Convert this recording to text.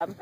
haben